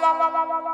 la la la la la